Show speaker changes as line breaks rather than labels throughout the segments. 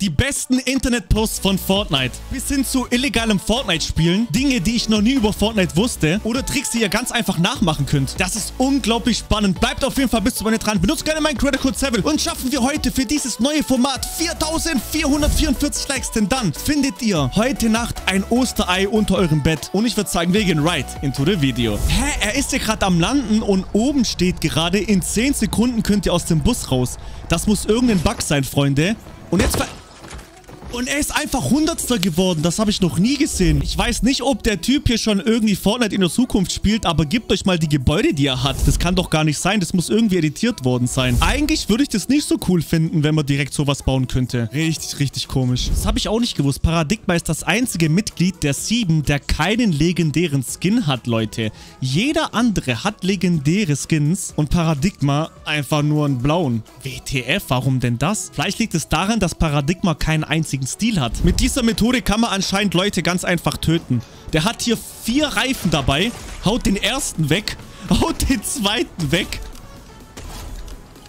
Die besten Internetposts von Fortnite. Bis hin zu illegalem Fortnite-Spielen. Dinge, die ich noch nie über Fortnite wusste. Oder Tricks, die ihr ganz einfach nachmachen könnt. Das ist unglaublich spannend. Bleibt auf jeden Fall bis zum Ende dran. Benutzt gerne meinen Credit Code 7 und schaffen wir heute für dieses neue Format 4444 Likes. Denn dann findet ihr heute Nacht ein Osterei unter eurem Bett. Und ich würde sagen, wir gehen right into the video. Hä? Er ist ja gerade am Landen und oben steht gerade, in 10 Sekunden könnt ihr aus dem Bus raus. Das muss irgendein Bug sein, Freunde. Und jetzt ver... Und er ist einfach Hundertster geworden. Das habe ich noch nie gesehen. Ich weiß nicht, ob der Typ hier schon irgendwie Fortnite in der Zukunft spielt, aber gebt euch mal die Gebäude, die er hat. Das kann doch gar nicht sein. Das muss irgendwie editiert worden sein. Eigentlich würde ich das nicht so cool finden, wenn man direkt sowas bauen könnte. Richtig, richtig komisch. Das habe ich auch nicht gewusst. Paradigma ist das einzige Mitglied der Sieben, der keinen legendären Skin hat, Leute. Jeder andere hat legendäre Skins und Paradigma einfach nur einen blauen. WTF, warum denn das? Vielleicht liegt es daran, dass Paradigma keinen einzigen Stil hat. Mit dieser Methode kann man anscheinend Leute ganz einfach töten. Der hat hier vier Reifen dabei, haut den ersten weg, haut den zweiten weg.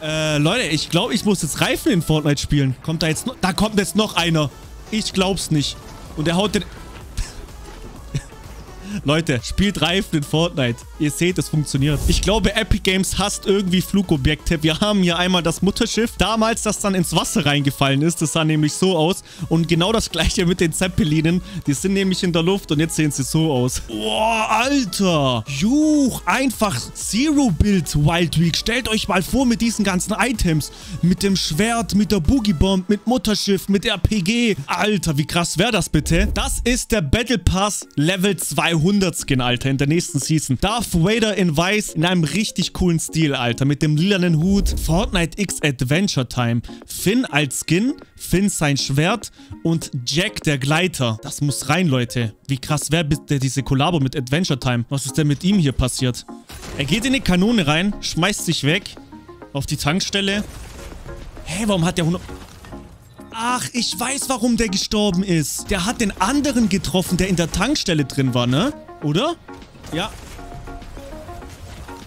Äh, Leute, ich glaube, ich muss jetzt Reifen in Fortnite spielen. Kommt da jetzt noch... Da kommt jetzt noch einer. Ich glaub's nicht. Und er haut den... Leute, spielt Reifen in Fortnite. Ihr seht, es funktioniert. Ich glaube, Epic Games hasst irgendwie Flugobjekte. Wir haben hier einmal das Mutterschiff. Damals, das dann ins Wasser reingefallen ist. Das sah nämlich so aus. Und genau das gleiche mit den Zeppelinen. Die sind nämlich in der Luft und jetzt sehen sie so aus. Boah, Alter. Juch, einfach Zero-Build Wild Week. Stellt euch mal vor mit diesen ganzen Items. Mit dem Schwert, mit der Boogie Bomb, mit Mutterschiff, mit RPG. Alter, wie krass wäre das bitte? Das ist der Battle Pass Level 200 Skin, Alter, in der nächsten Season. Darth Vader in weiß in einem richtig coolen Stil, Alter. Mit dem lilanen Hut. Fortnite X Adventure Time. Finn als Skin. Finn sein Schwert. Und Jack der Gleiter. Das muss rein, Leute. Wie krass wäre bitte diese Kollabo mit Adventure Time? Was ist denn mit ihm hier passiert? Er geht in die Kanone rein, schmeißt sich weg. Auf die Tankstelle. Hä, warum hat der 100... Ach, ich weiß, warum der gestorben ist. Der hat den anderen getroffen, der in der Tankstelle drin war, ne? Oder? Ja.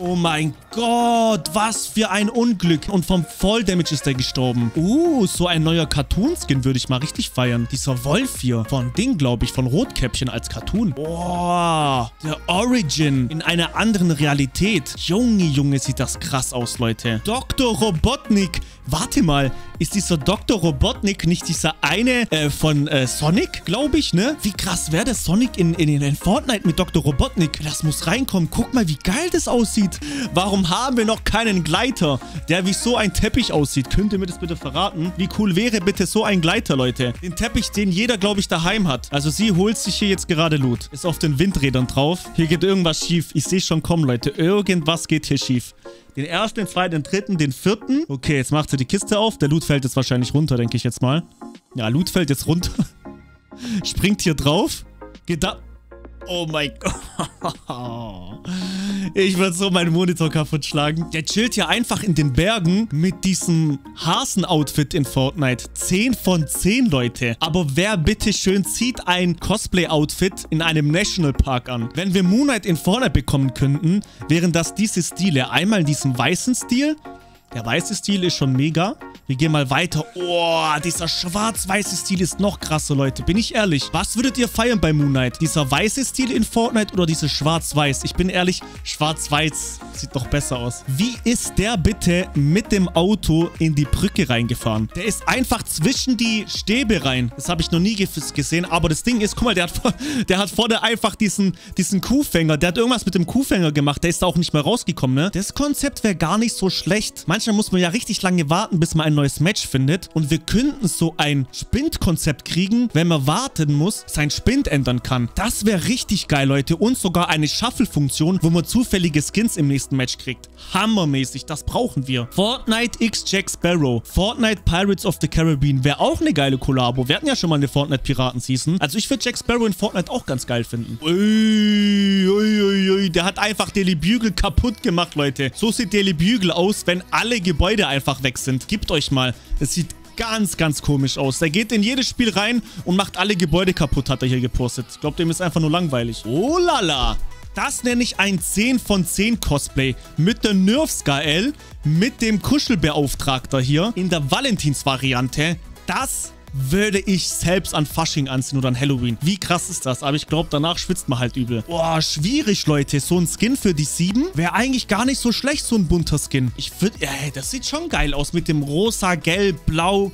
Oh mein Gott, was für ein Unglück. Und vom Volldamage ist er gestorben. Uh, so ein neuer Cartoon-Skin würde ich mal richtig feiern. Dieser Wolf hier. Von Ding, glaube ich. Von Rotkäppchen als Cartoon. Boah, der Origin in einer anderen Realität. Junge, Junge, sieht das krass aus, Leute. Dr. Robotnik. Warte mal, ist dieser Dr. Robotnik nicht dieser eine äh, von äh, Sonic, glaube ich, ne? Wie krass wäre der Sonic in, in, in Fortnite mit Dr. Robotnik? Das muss reinkommen. Guck mal, wie geil das aussieht. Warum haben wir noch keinen Gleiter, der wie so ein Teppich aussieht? Könnt ihr mir das bitte verraten? Wie cool wäre bitte so ein Gleiter, Leute? Den Teppich, den jeder, glaube ich, daheim hat. Also sie holt sich hier jetzt gerade Loot. Ist auf den Windrädern drauf. Hier geht irgendwas schief. Ich sehe schon kommen, Leute. Irgendwas geht hier schief. Den ersten, den zweiten, den dritten, den vierten. Okay, jetzt macht sie die Kiste auf. Der Loot fällt jetzt wahrscheinlich runter, denke ich jetzt mal. Ja, Loot fällt jetzt runter. Springt hier drauf. Geht da... Oh mein Gott. Ich würde so meinen Monitor kaputt schlagen. Der chillt ja einfach in den Bergen mit diesem Hasen-Outfit in Fortnite. 10 von 10, Leute. Aber wer bitte schön zieht ein Cosplay-Outfit in einem Nationalpark an? Wenn wir Moonlight in Fortnite bekommen könnten, wären das diese Stile. Einmal in diesem weißen Stil. Der weiße Stil ist schon mega. Wir gehen mal weiter. Oh, dieser schwarz-weiße Stil ist noch krasser, Leute. Bin ich ehrlich. Was würdet ihr feiern bei Moonlight? Dieser weiße Stil in Fortnite oder dieses schwarz-weiß? Ich bin ehrlich, schwarz-weiß sieht doch besser aus. Wie ist der bitte mit dem Auto in die Brücke reingefahren? Der ist einfach zwischen die Stäbe rein. Das habe ich noch nie gesehen. Aber das Ding ist, guck mal, der hat, der hat vorne einfach diesen, diesen Kuhfänger. Der hat irgendwas mit dem Kuhfänger gemacht. Der ist da auch nicht mehr rausgekommen, ne? Das Konzept wäre gar nicht so schlecht. Manchmal muss man ja richtig lange warten, bis man ein neues Match findet. Und wir könnten so ein Spind-Konzept kriegen, wenn man warten muss, sein Spind ändern kann. Das wäre richtig geil, Leute. Und sogar eine Shuffle-Funktion, wo man zufällige Skins im nächsten Match kriegt. Hammermäßig, das brauchen wir. Fortnite X Jack Sparrow. Fortnite Pirates of the Caribbean wäre auch eine geile Kollabo. Wir hatten ja schon mal eine Fortnite Piraten-Season. Also ich würde Jack Sparrow in Fortnite auch ganz geil finden. Ui, ui, ui. Der hat einfach Daily Bugle kaputt gemacht, Leute. So sieht Daily Bugle aus, wenn alle Gebäude einfach weg sind. Gebt euch mal. Es sieht ganz, ganz komisch aus. Der geht in jedes Spiel rein und macht alle Gebäude kaputt, hat er hier gepostet. Ich glaube, dem ist einfach nur langweilig. Oh lala. Das nenne ich ein 10 von 10 Cosplay. Mit der Nerfs-GL, mit dem Kuschelbeauftragter hier in der Valentins-Variante. Das würde ich selbst an Fasching anziehen oder an Halloween. Wie krass ist das? Aber ich glaube, danach schwitzt man halt übel. Boah, schwierig, Leute. So ein Skin für die 7 wäre eigentlich gar nicht so schlecht, so ein bunter Skin. Ich würde, ey, das sieht schon geil aus mit dem rosa, gelb, blau.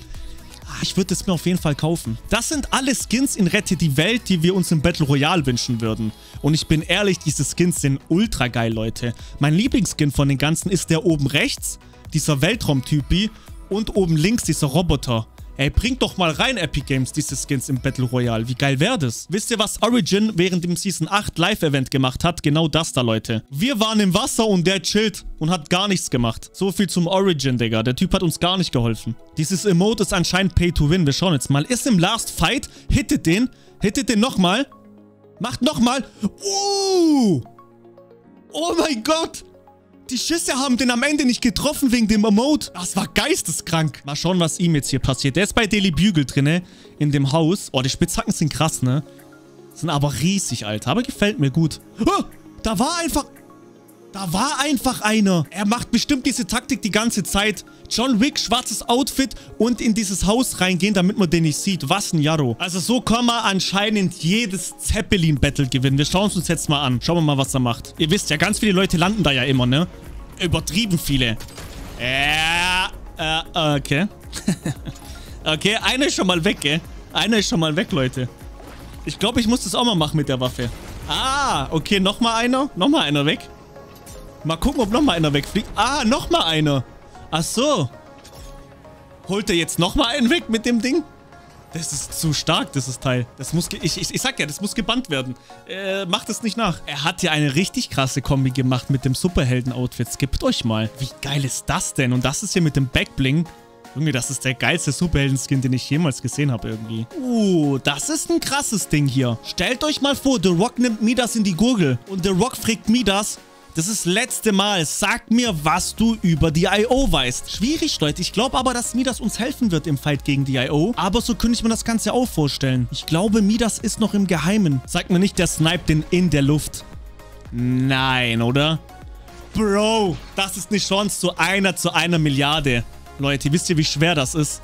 Ah, ich würde es mir auf jeden Fall kaufen. Das sind alle Skins in Rette die Welt, die wir uns im Battle Royale wünschen würden. Und ich bin ehrlich, diese Skins sind ultra geil, Leute. Mein Lieblingsskin von den ganzen ist der oben rechts, dieser Weltraumtypi und oben links dieser Roboter. Ey, bringt doch mal rein, Epic Games, diese Skins im Battle Royale. Wie geil wäre das? Wisst ihr, was Origin während dem Season 8 Live-Event gemacht hat? Genau das da, Leute. Wir waren im Wasser und der chillt und hat gar nichts gemacht. So viel zum Origin, Digga. Der Typ hat uns gar nicht geholfen. Dieses Emote ist anscheinend Pay to Win. Wir schauen jetzt mal. Ist im Last Fight. Hittet den. Hittet den nochmal. Macht nochmal. Uh! Oh mein Gott! Die Schüsse haben den am Ende nicht getroffen wegen dem Emote. Das war geisteskrank. Mal schauen, was ihm jetzt hier passiert. Der ist bei Daily Bugle drinne in dem Haus. Oh, die Spitzhacken sind krass, ne? Sind aber riesig, Alter. Aber gefällt mir gut. Oh, da war einfach... Da war einfach einer. Er macht bestimmt diese Taktik die ganze Zeit. John Wick, schwarzes Outfit und in dieses Haus reingehen, damit man den nicht sieht. Was ein Jarro. Also so kann man anscheinend jedes Zeppelin-Battle gewinnen. Wir schauen es uns jetzt mal an. Schauen wir mal, was er macht. Ihr wisst ja, ganz viele Leute landen da ja immer, ne? Übertrieben viele. Ja, äh, okay. okay, einer ist schon mal weg, gell? Einer ist schon mal weg, Leute. Ich glaube, ich muss das auch mal machen mit der Waffe. Ah, okay, nochmal einer. Nochmal einer weg. Mal gucken, ob nochmal einer wegfliegt. Ah, nochmal einer. Ach so. Holt er jetzt nochmal einen weg mit dem Ding? Das ist zu stark, dieses Teil. Das muss, ich, ich, ich sag ja, das muss gebannt werden. Äh, macht es nicht nach. Er hat ja eine richtig krasse Kombi gemacht mit dem Superhelden-Outfit. Skippt euch mal. Wie geil ist das denn? Und das ist hier mit dem Backbling. Junge, das ist der geilste Superhelden-Skin, den ich jemals gesehen habe irgendwie. Uh, das ist ein krasses Ding hier. Stellt euch mal vor, The Rock nimmt Midas in die Gurgel. Und The Rock fragt Midas, das ist das letzte Mal. Sag mir, was du über die I.O. weißt. Schwierig, Leute. Ich glaube aber, dass Midas uns helfen wird im Fight gegen die I.O. Aber so könnte ich mir das Ganze auch vorstellen. Ich glaube, Midas ist noch im Geheimen. Sag mir nicht, der sniped den in der Luft. Nein, oder? Bro, das ist eine Chance zu einer zu einer Milliarde. Leute, wisst ihr, wie schwer das ist?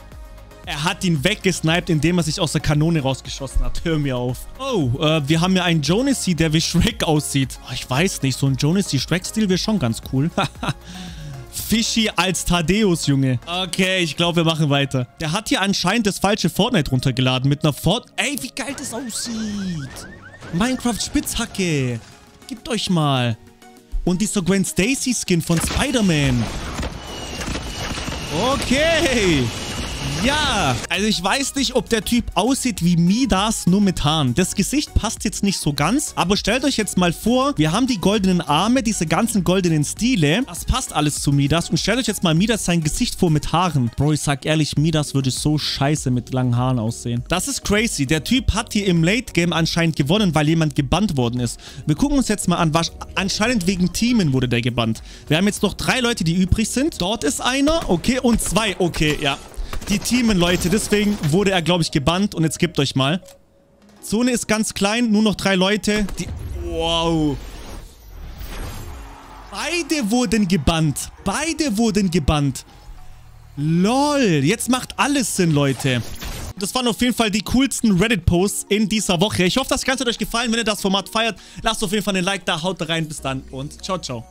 Er hat ihn weggesniped, indem er sich aus der Kanone rausgeschossen hat. Hör mir auf. Oh, äh, wir haben ja einen Jonesy, der wie Shrek aussieht. Oh, ich weiß nicht, so ein Jonesy-Shrek-Stil wäre schon ganz cool. Fishy als Thaddeus, Junge. Okay, ich glaube, wir machen weiter. Der hat hier anscheinend das falsche Fortnite runtergeladen mit einer Fort... Ey, wie geil das aussieht. Minecraft Spitzhacke. Gebt euch mal. Und dieser Gwen Stacy Skin von Spider-Man. Okay. Ja, also ich weiß nicht, ob der Typ aussieht wie Midas, nur mit Haaren. Das Gesicht passt jetzt nicht so ganz, aber stellt euch jetzt mal vor, wir haben die goldenen Arme, diese ganzen goldenen Stile. Das passt alles zu Midas und stellt euch jetzt mal Midas sein Gesicht vor mit Haaren. Bro, ich sag ehrlich, Midas würde so scheiße mit langen Haaren aussehen. Das ist crazy. Der Typ hat hier im Late Game anscheinend gewonnen, weil jemand gebannt worden ist. Wir gucken uns jetzt mal an, was anscheinend wegen Teamen wurde der gebannt. Wir haben jetzt noch drei Leute, die übrig sind. Dort ist einer, okay, und zwei, okay, ja die Teamen, Leute. Deswegen wurde er, glaube ich, gebannt. Und jetzt gebt euch mal. Zone ist ganz klein, nur noch drei Leute. Die... Wow. Beide wurden gebannt. Beide wurden gebannt. LOL. Jetzt macht alles Sinn, Leute. Das waren auf jeden Fall die coolsten Reddit-Posts in dieser Woche. Ich hoffe, das Ganze hat euch gefallen. Wenn ihr das Format feiert, lasst auf jeden Fall einen Like da, haut rein. Bis dann und ciao, ciao.